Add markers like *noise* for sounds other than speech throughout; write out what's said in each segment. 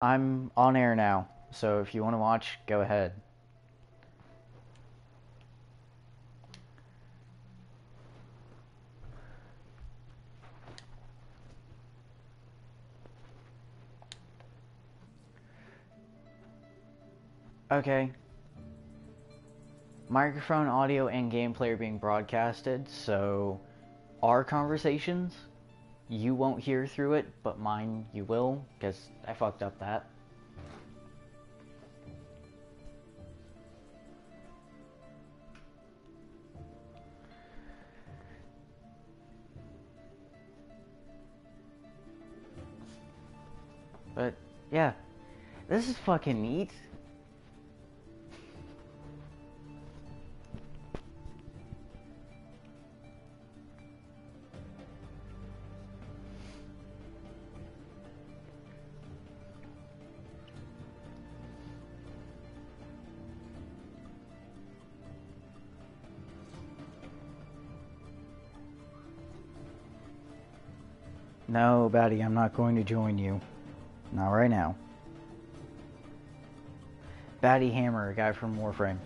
I'm on air now, so if you want to watch, go ahead. Okay. Microphone, audio, and gameplay are being broadcasted, so our conversations you won't hear through it, but mine you will, because I fucked up that. But, yeah. This is fucking neat. No, Batty, I'm not going to join you. Not right now. Batty Hammer, a guy from Warframe.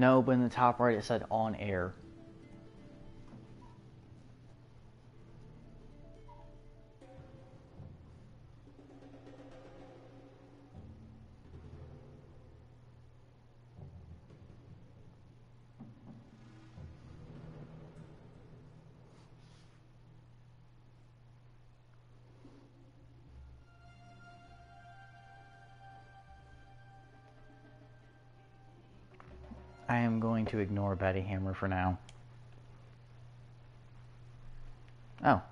No, but in the top right it said on air. To ignore Betty Hammer for now. Oh.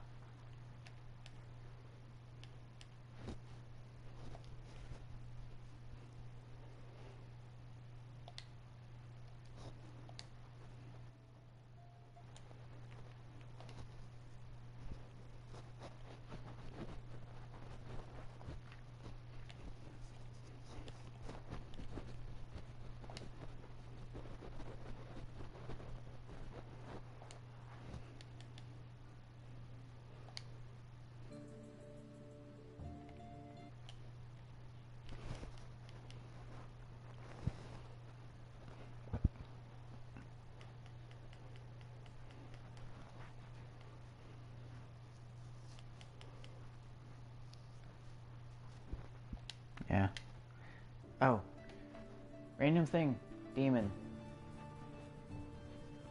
Yeah. Oh. Random thing. Demon.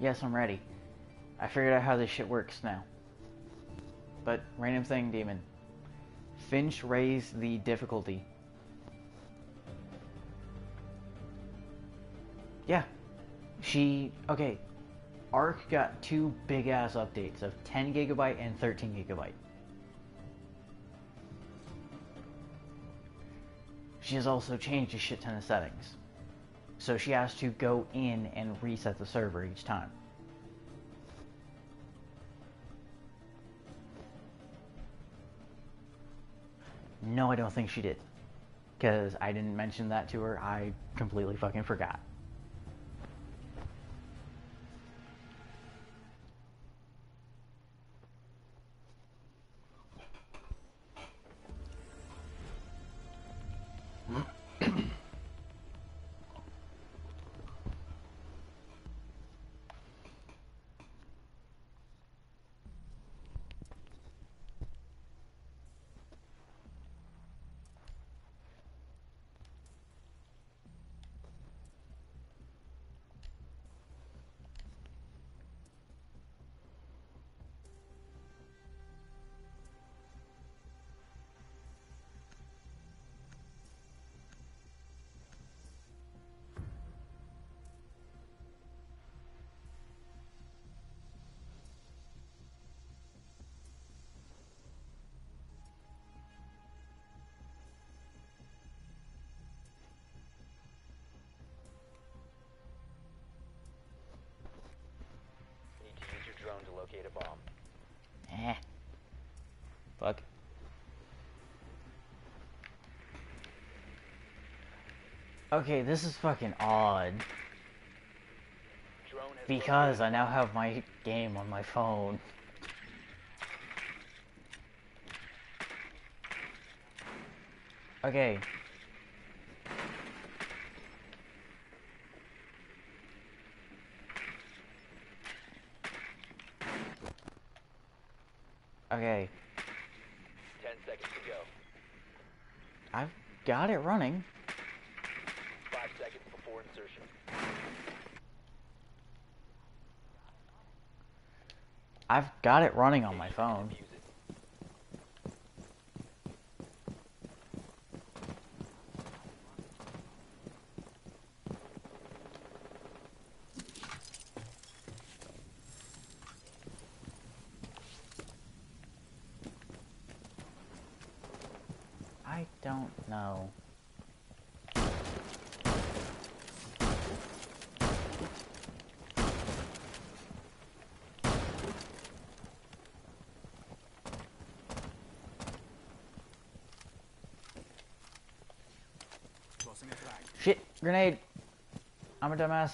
Yes, I'm ready. I figured out how this shit works now. But, random thing, Demon. Finch raised the difficulty. Yeah. She. Okay. Ark got two big ass updates of 10 gigabyte and 13 gigabyte. She has also changed a shit ton of settings. So she has to go in and reset the server each time. No, I don't think she did. Because I didn't mention that to her. I completely fucking forgot. Okay, this is fucking odd. Because I now have my game on my phone. Okay. Okay, Ten seconds to go. I've got it running. Five seconds before insertion. I've got it running on my phone. Defuse it. I don't know. Shit, grenade. I'm a dumbass.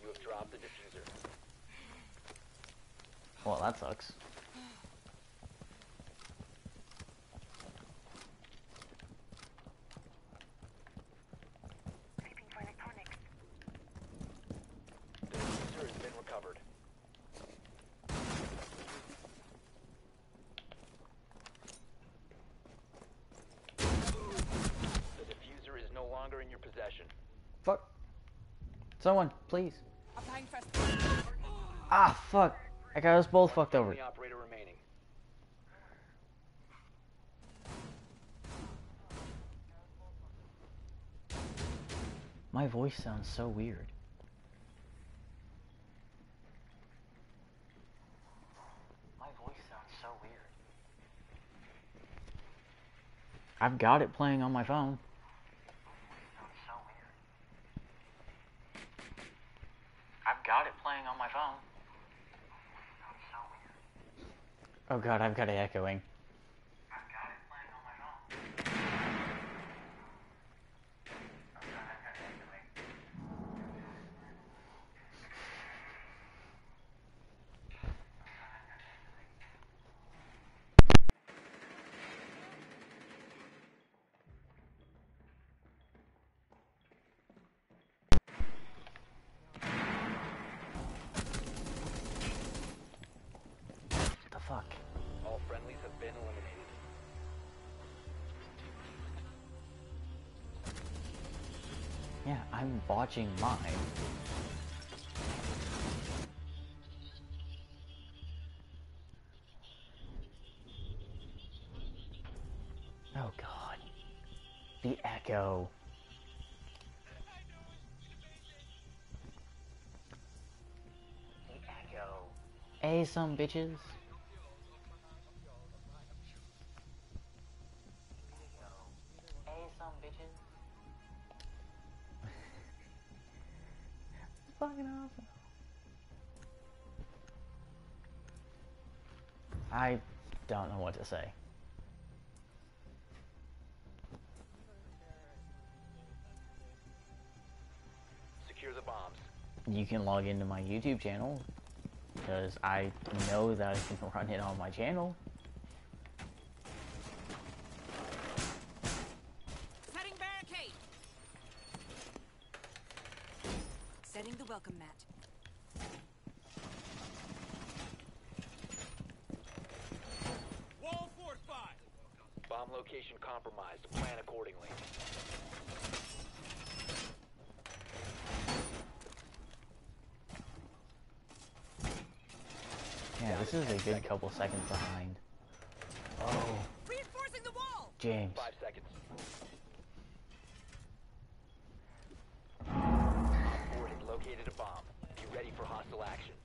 You have dropped the defuser. Well, that sucks. The defuser has been recovered. The defuser is no longer in your possession. Fuck. Someone, please. Ah, fuck. I got us both fucked over. Only operator remaining. My voice sounds so weird. My voice sounds so weird. I've got it playing on my phone. I've got it playing on my phone. Oh god, I've got it echoing. Yeah, I'm watching mine. Oh god. The echo. The echo. Hey, some bitches. Fucking awesome. I don't know what to say. Secure the bombs. You can log into my YouTube channel because I know that I can *laughs* run it on my channel. Setting barricade. Setting the welcome mat. Wall fortified. Bomb location compromised. Plan accordingly. Yeah, this is a good couple seconds behind. Oh, Reinforcing the wall. James. Five seconds. Board located a bomb. Be ready for hostile action.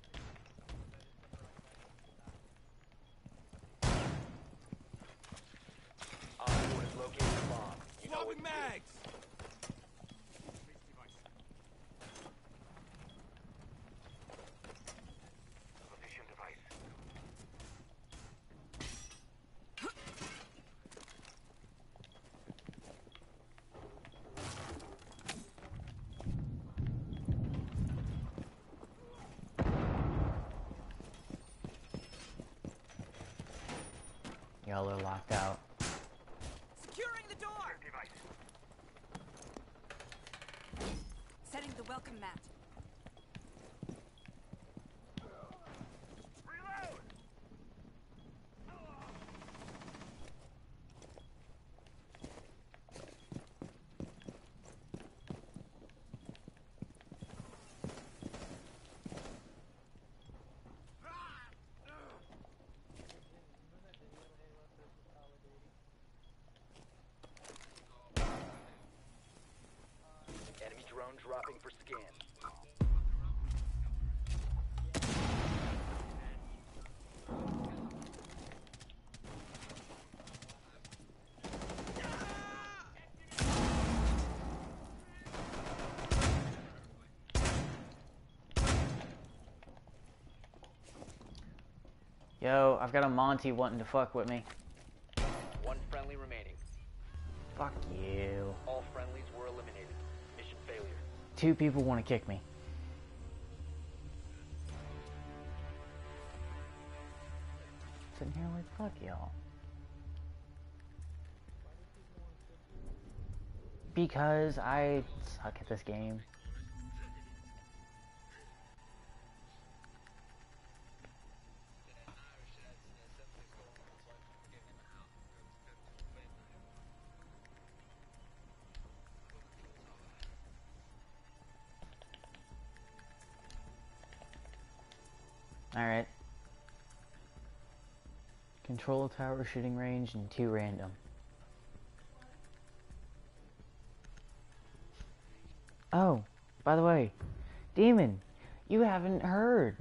Y'all are locked out. Securing the door. Device. Setting the welcome mat. Drone dropping for scan. Yo, I've got a Monty wanting to fuck with me. One friendly remaining. Fuck you. Two people want to kick me. Sitting here like, fuck y'all. Because I suck at this game. Control tower shooting range and two random. Oh, by the way, Demon, you haven't heard.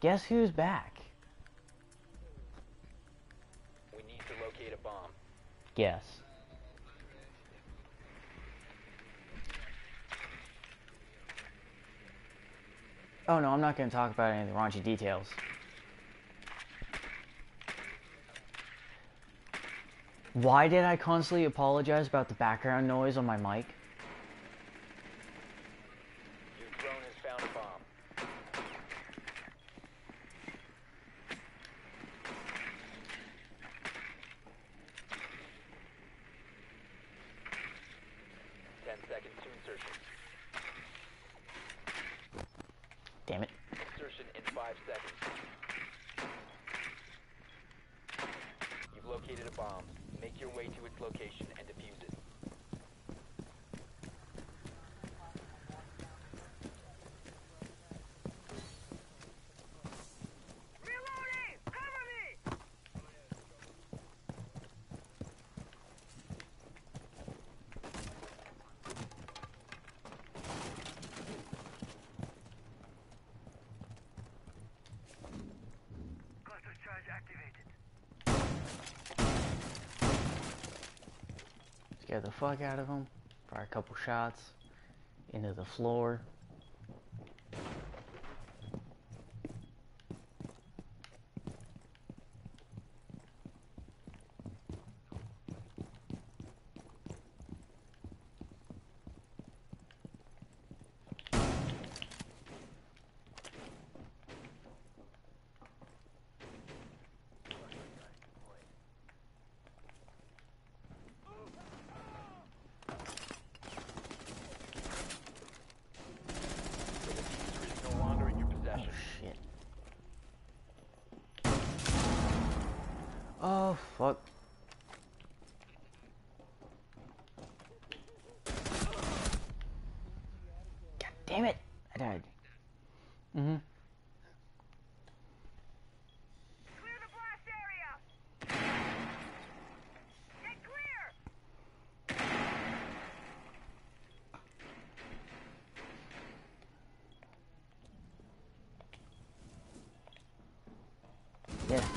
Guess who's back? We need to locate a bomb. Guess. Oh no, I'm not going to talk about any of the raunchy details. Why did I constantly apologize about the background noise on my mic? Your drone has found a bomb. Ten seconds to insertion. Damn it. Insertion in five seconds. You've located a bomb. Make your way to its location and defuse it. Reloading! Cover me! Cluster charge activated. Scare the fuck out of him. Fire a couple shots into the floor.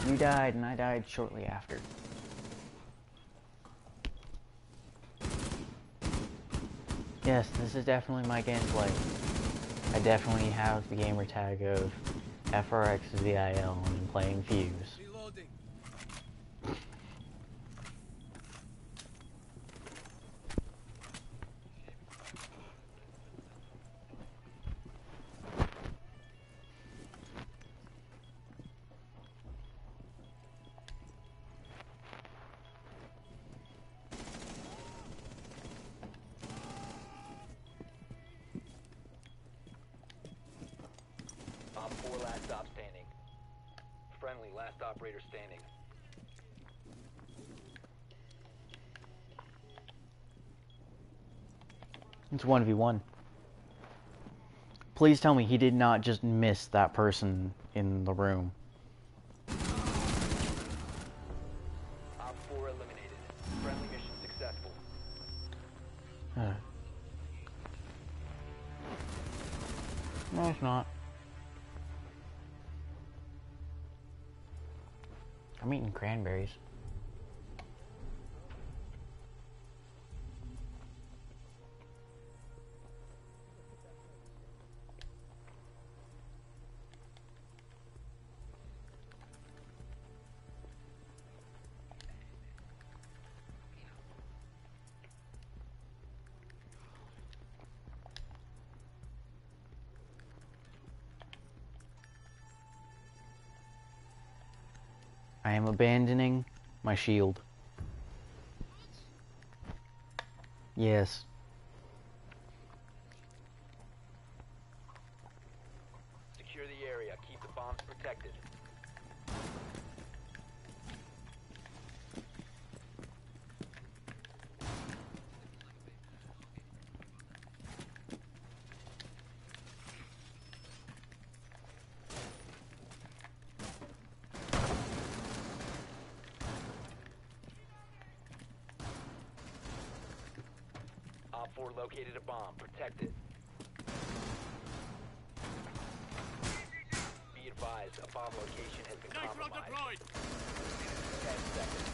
You died and I died shortly after. Yes, this is definitely my gameplay. I definitely have the gamer tag of frxvil and playing Fuse. 4 last stop standing. Friendly last operator standing. It's 1v1. Please tell me he did not just miss that person in the room. berries I am abandoning my shield. Yes. 4 located a bomb. Protect it. Be advised, a bomb location has been Knife compromised. deployed. 10 seconds.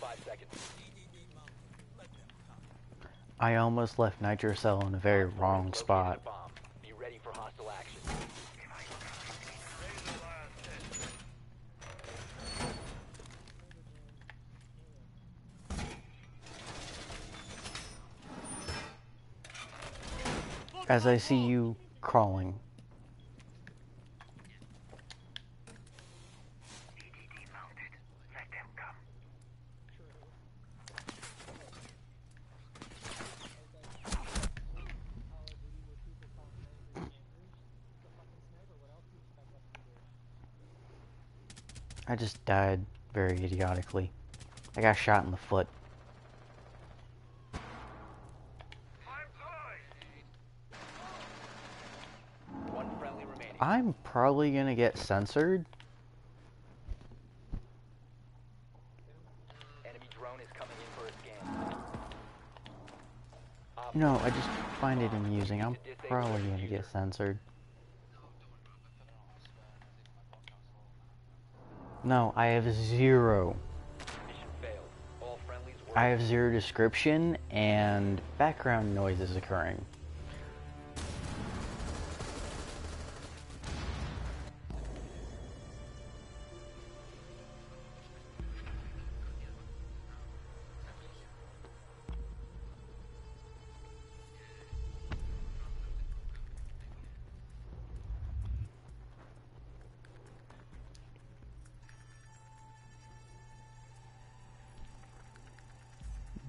5 seconds. I almost left Nitrocell in a very wrong has located spot. a bomb. Be ready for hostile action. As I see you crawling. I just died very idiotically. I got shot in the foot. One friendly remaining. I'm probably gonna get censored. Enemy drone is coming in for a scan. No, I just find it amusing. I'm probably gonna get censored. No, I have zero. Mission failed. All friendlies were I have zero description and background noise is occurring.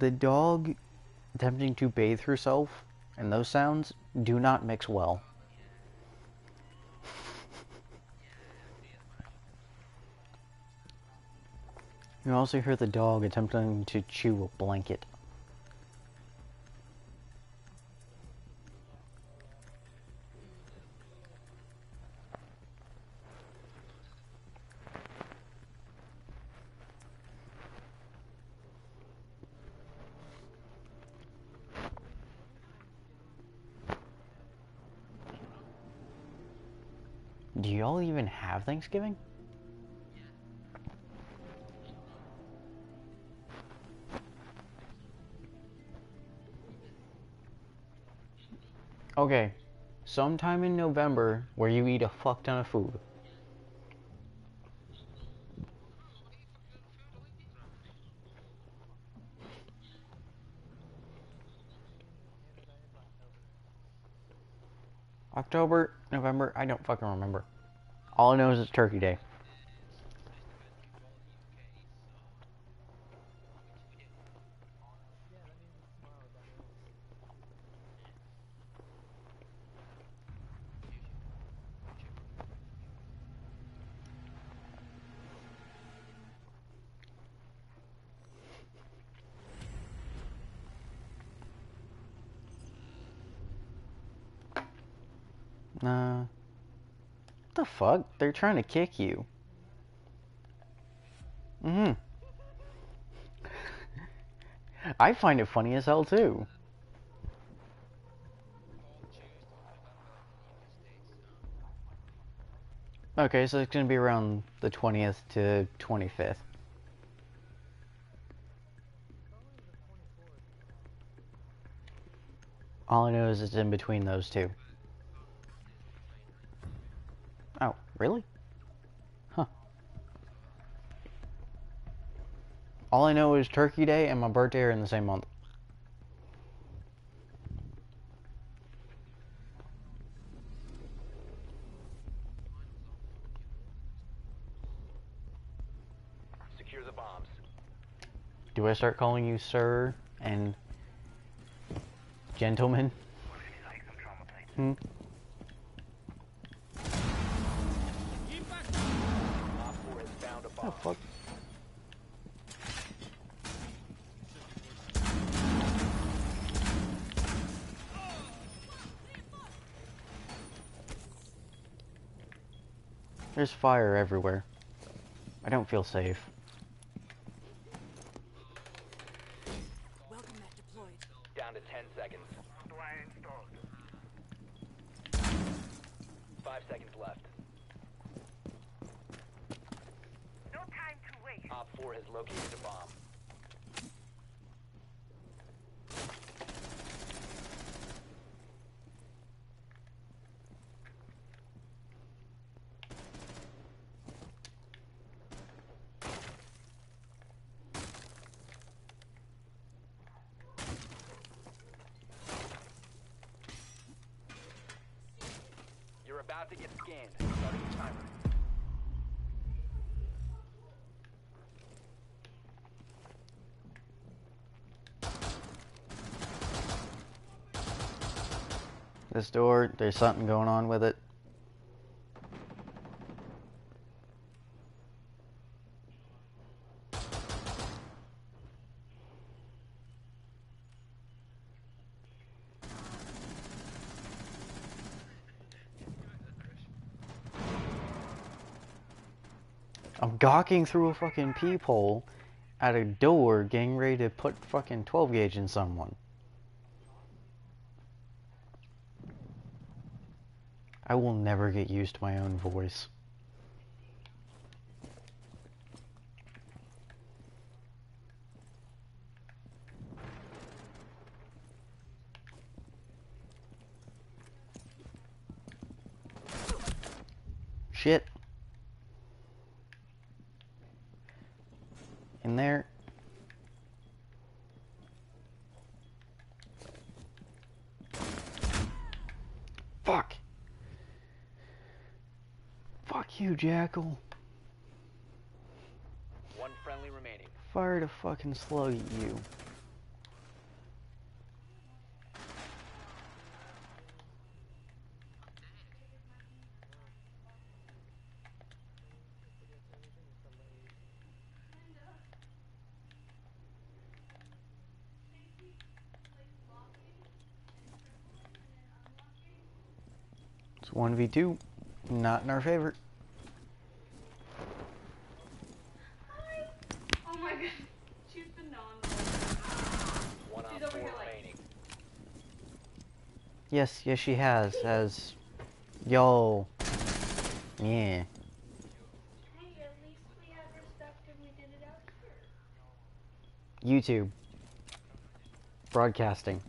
The dog attempting to bathe herself and those sounds do not mix well. You also hear the dog attempting to chew a blanket. Do y'all even have Thanksgiving? Okay, sometime in November where you eat a fuck ton of food. October, November, I don't fucking remember. All I know is it's Turkey Day. Nah. What the fuck? They're trying to kick you. hmm I find it funny as hell too. Okay, so it's gonna be around the 20th to 25th. All I know is it's in between those two. Really? Huh. All I know is Turkey Day and my birthday are in the same month. Secure the bombs. Do I start calling you sir and gentleman? Hmm? Fuck. There's fire everywhere. I don't feel safe. Welcome mat deployed. Down to 10 seconds. Five seconds left. No time to waste. Op 4 has located a bomb. You're about to get scanned. Starting timer. This door, there's something going on with it. I'm through a fucking peephole at a door getting ready to put fucking 12 gauge in someone. I will never get used to my own voice. Shit. In there. Fuck. Fuck you, Jackal. One friendly remaining. Fired a fucking slug at you. It's 1v2. Not in our favor. Oh my god. She's phenomenal. One She's on over four here like- remaining. Yes, yes, she has. As yo, yeah. Hey, at least we had respect and we did it out here. YouTube, broadcasting.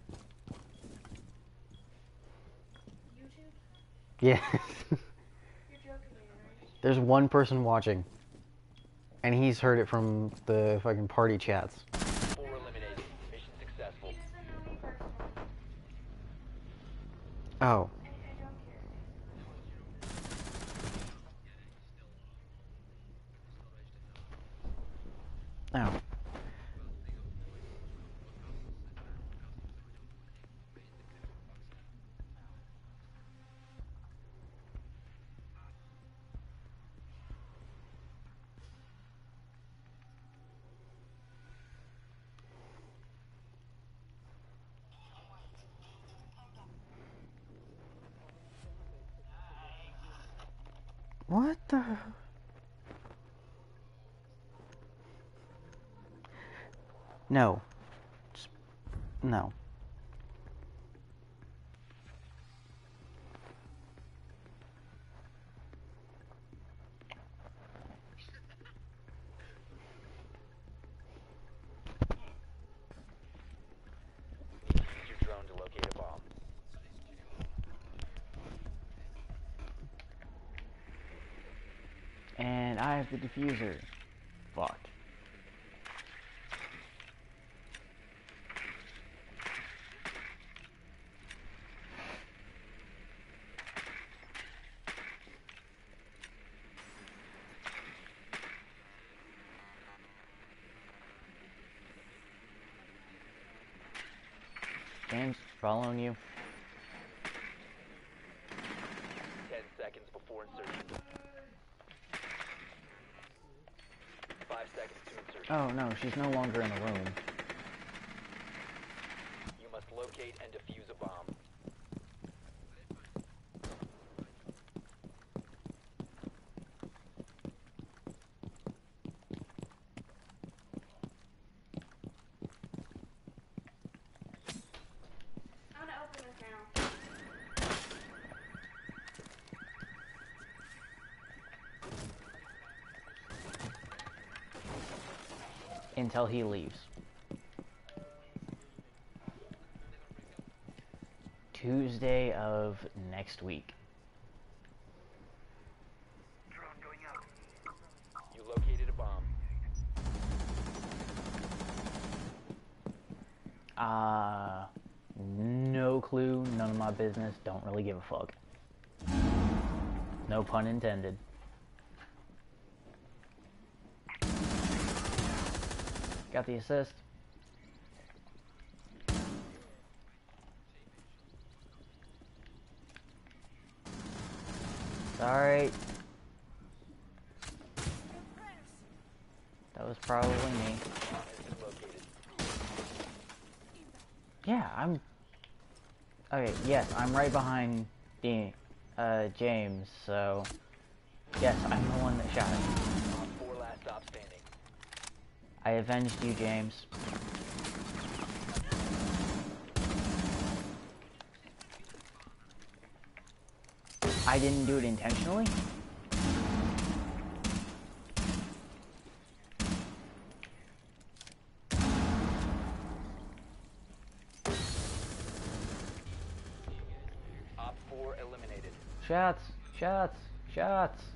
Yeah. *laughs* You're joking me, right? There's one person watching. And he's heard it from the fucking party chats. Four eliminated. Mission successful. He doesn't know me personally. Oh. I, What the? No. No. Use your drone to locate a bomb. And I have the defuser. Fuck. James, following you. Ten seconds before insertion. Five seconds to insertion. Oh no, she's no longer in the room. You must locate and defuse a bomb. I'm gonna open this now. Until he leaves. Tuesday of next week. You located a bomb. Uh, no clue, none of my business, don't really give a fuck. No pun intended. Got the assist. Sorry, that was probably me. Yeah, I'm. Okay, yes, I'm right behind the uh, James. So, yes, I'm the one that shot him. Op four last stop standing. I avenged you, James. I didn't do it intentionally. Op four eliminated. Shots, shots, shots.